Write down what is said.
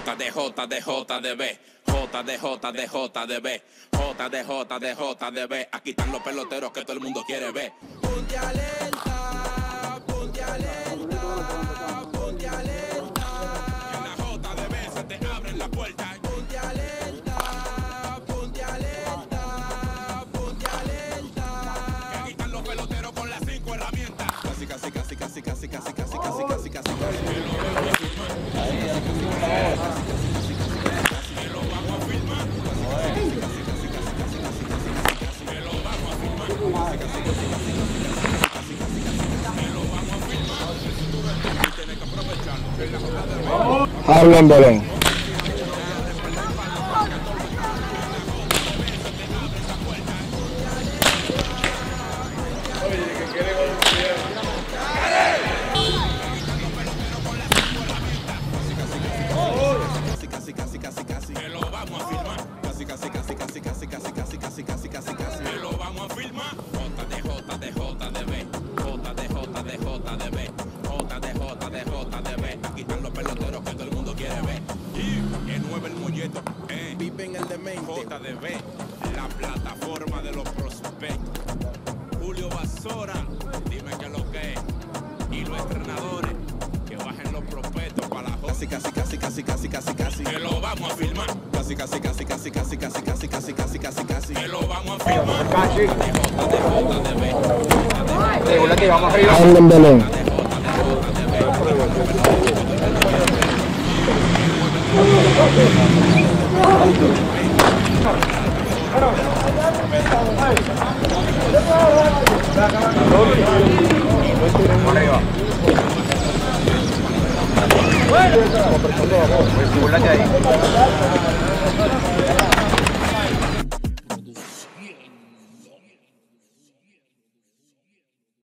J de J de J de B. J de J de J de B. J de J de J de B. Aquí están los peloteros que todo el mundo quiere ver. Ponte alerta, ponte alerta, Harlan Belén. Casi, casi, casi, casi, casi. Filmar. Casi, casi, casi, casi, casi, casi, casi, casi, casi, casi, casi. J de J de B. J de J de J de B. Aquí están los peloteros que todo el mundo quiere ver. Y que nueve el molleto. Eh. Viven el demente. J de B. La plataforma de los prospectos. Julio Basora. Dime qué es lo que es. Y los entrenadores. Que bajen los prospectos para la J. Casi, casi, casi, casi, casi, casi, casi. Que lo vamos a filmar. Casi, casi, casi, casi, casi, casi, casi, casi, casi, casi, casi. Que lo vamos a filmar. em lên đây liền Hãy subscribe cho kênh Ghiền Mì Gõ Để không bỏ lỡ những video hấp dẫn